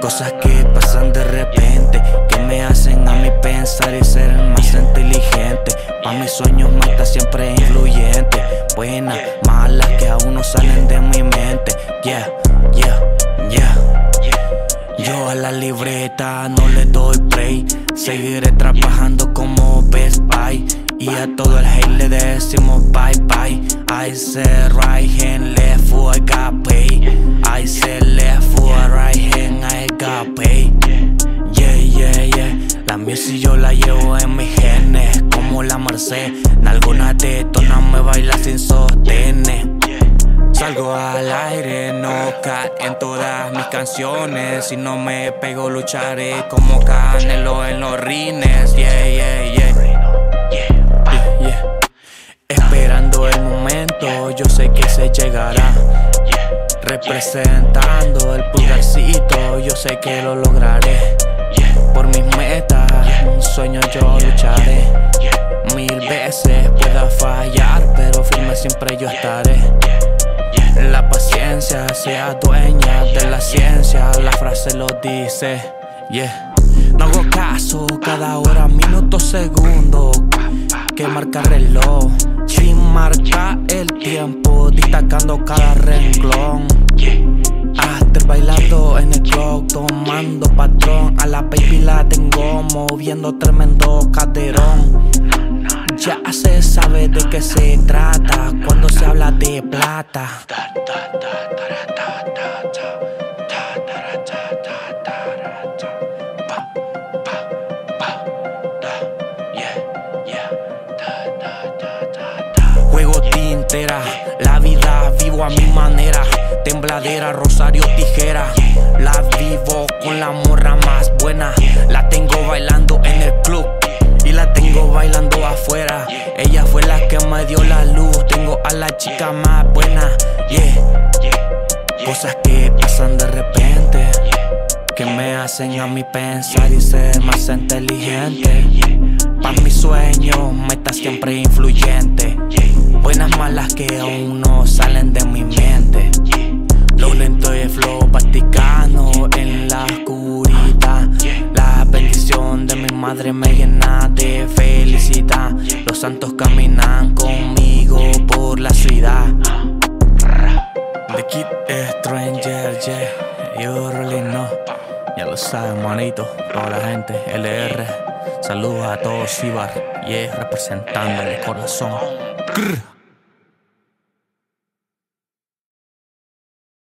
Cosas que pasan de repente que me hacen a mí pensar y ser más inteligente. Pa' mis sueños mata siempre influyente. Buenas, malas que aún no salen de mi mente. Yeah, yeah, yeah. Yo a la libreta no le doy play. Seguiré trabajando como a todo el hate le decimos bye bye. I said right hand, left foot, I got. I said left foot, right hand, I got. Yeah, yeah, yeah. La music yo la llevo en mis genes. Como la Merced. Alguna tetona me baila sin sostener. Salgo al aire, no cae en todas mis canciones. Si no me pego, lucharé como Canelo en los rines. Yeah, yeah. Yeah, yo sé que se llegará. Representando el pulgarcito, yo sé que lo lograré. Por mis metas, un sueño yo lucharé. Mil veces pueda fallar, pero firme siempre yo estaré. La paciencia sea dueña de la ciencia, la frase lo dice. No hago caso cada hora, minuto, segundo que marca el reloj. Sin marca el tiempo, destacando cada renglón. After bailando en el club, tomando patrón. A la baby la tengo moviendo tremendo caderón. Ya se sabe de qué se trata cuando se habla de plata. La vida vivo a mi manera. Tembladera, rosario, tijera. La vivo con la morra más buena. La tengo bailando en el club y la tengo bailando afuera. Ella fue la que me dio la luz. Tengo a la chica más buena. Yeah. Cosas que pasan de repente que me hacen a mí pensar y ser más inteligente. Pa' mis sueños, metas siempre influyente. Buenas, malas que aún no salen de mi mente. Lo lento y el flow practicando en la oscuridad. La bendición de mi madre me llena de felicidad. Los santos caminan conmigo por la ciudad. The Kid Stranger, yeah, you really know. Ya lo sabes, manito, toda la gente, LR. Saludos a todos, Ibar, yeah, representando el corazón. Grr.